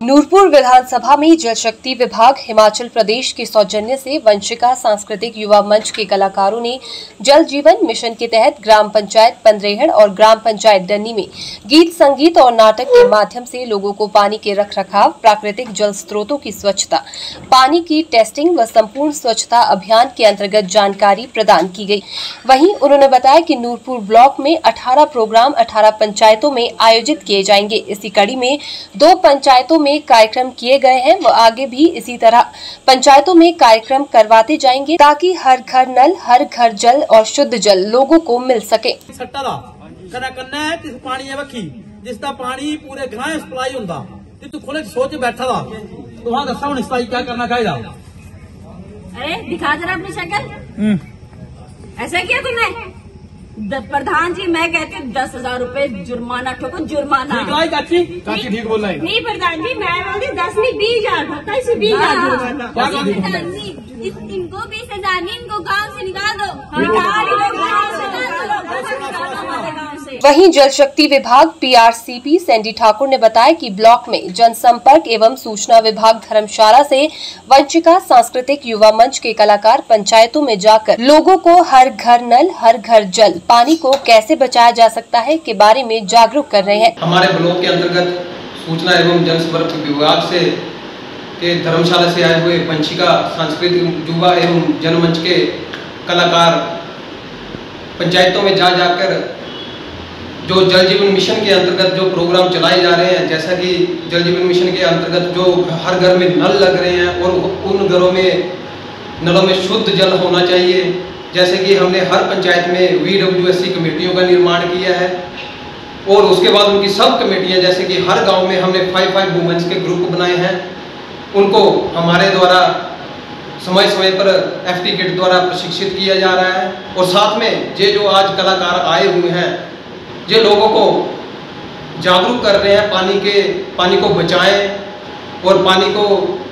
नूरपुर विधानसभा में जल शक्ति विभाग हिमाचल प्रदेश के सौजन्य से वंशिका सांस्कृतिक युवा मंच के कलाकारों ने जल जीवन मिशन के तहत ग्राम पंचायत पंद्रेहड़ और ग्राम पंचायत डन्नी में गीत, संगीत और नाटक के माध्यम से लोगों को पानी के रख रखाव प्राकृतिक जल स्रोतों की स्वच्छता, पानी की टेस्टिंग व संपूर्ण स्वच्छता अभियान के अंतर्गत जानकारी प्रदान की गई। वहीं उन्होंने बताया कि नूरपुर ब्लॉक में 18 प्रोग्राम 18 पंचायतों में आयोजित किए जाएँगे। इसी कड़ी में दो पंचायतों में कार्यक्रम किए गए हैं व आगे भी इसी तरह पंचायतों में कार्यक्रम करवाते जाएंगे ताकि हर घर नल हर घर जल और शुद्ध जल लोगों को मिल सके ਸੱਟਾ ਦਾ ਕਨਾ ਕੰਨਾ ਹੈ ਤਿਸ ਪਾਣੀ ਹੈ ਵੱਖੀ ਜਿਸ ਦਾ ਪਾਣੀ ਪੂਰੇ ਗਾਂ ਸਪਲਾਈ ਹੁੰਦਾ ਤੇ ਤੂੰ ਖੁੱਲੇ ਸੋਚ ਬੈਠਾ ਵਾ ਤੁਹਾਂ ਦੱਸਾਂ ਹੁਣ ਸਪਲਾਈ ਕੀ ਕਰਨਾ ਚਾਹੀਦਾ अरे दिखा जरा अपनी शक्ल ऐसा किया तुमने द- प्रधान जी मैं कहती हूँ दस हज़ार रूपए जुर्माना ठोको जुर्माना। ठीक ठीक बोल रही नहीं प्रधान जी मैं बोलती दस नहीं बीस हज़ार बीस हज़ार इनको बीस हज़ार नहीं इनको गाँव से निकाल दो। निकाल दो वहीं जल शक्ति विभाग पीआरसीपी सैंडी ठाकुर ने बताया कि ब्लॉक में जनसंपर्क एवं सूचना विभाग धर्मशाला से वंचिका सांस्कृतिक युवा मंच के कलाकार पंचायतों में जाकर लोगों को हर घर नल, हर घर जल, पानी को कैसे बचाया जा सकता है के बारे में जागरूक कर रहे हैं। हमारे ब्लॉक के अंतर्गत सूचना एवं जनसंपर्क विभाग से, के धर्मशाला से आए हुए पंचिका सांस्कृतिक युवा एवं जनमंच के कलाकार पंचायतों में जा जाकर जो जल जीवन मिशन के अंतर्गत जो प्रोग्राम चलाए जा रहे हैं, जैसा कि जल जीवन मिशन के अंतर्गत जो हर घर में नल लग रहे हैं और उन घरों में नलों में शुद्ध जल होना चाहिए। जैसे कि हमने हर पंचायत में वी डब्ल्यू एस सी कमेटियों का निर्माण किया है और उसके बाद उनकी सब कमेटियाँ, जैसे कि हर गाँव में हमने फाइव फाइव वुमेंस के ग्रुप बनाए हैं। उनको हमारे द्वारा समय समय पर एफ़ टी किट द्वारा प्रशिक्षित किया जा रहा है। और साथ में ये जो आज कलाकार आए हुए हैं ये लोगों को जागरूक कर रहे हैं, पानी के, पानी को बचाएँ और पानी को,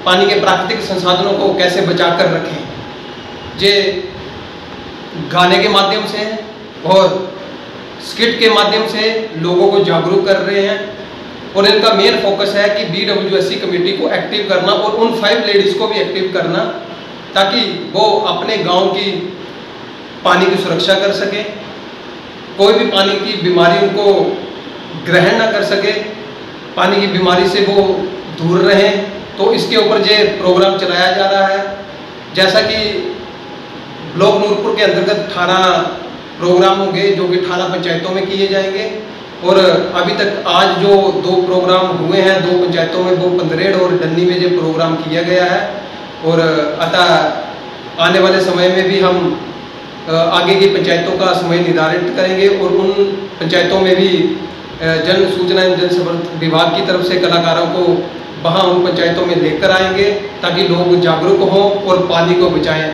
पानी के प्राकृतिक संसाधनों को कैसे बचा कर रखें। ये गाने के माध्यम से और स्किट के माध्यम से लोगों को जागरूक कर रहे हैं और इनका मेन फोकस है कि B W S C committee को एक्टिव करना और उन फाइव लेडीज़ को भी एक्टिव करना ताकि वो अपने गाँव की पानी की सुरक्षा कर सके। कोई भी पानी की बीमारी उनको ग्रहण ना कर सके, पानी की बीमारी से वो दूर रहें तो इसके ऊपर ये प्रोग्राम चलाया जा रहा है, जैसा कि ब्लॉक नूरपुर के अंतर्गत अठारह प्रोग्राम होंगे, जो कि अठारह पंचायतों में किए जाएँगे, और अभी तक आज जो दो प्रोग्राम हुए हैं, दो पंचायतों में वो पंदरेड़ और डन्नी में जो प्रोग्राम किया गया है, और अतः आने वाले समय में भी हम आगे की पंचायतों का समय निर्धारित करेंगे और उन पंचायतों में भी जन सूचना एवं जनसंपर्क विभाग की तरफ़ से कलाकारों को वहाँ उन पंचायतों में लेकर आएँगे ताकि लोग जागरूक हों और पानी को बचाएँ।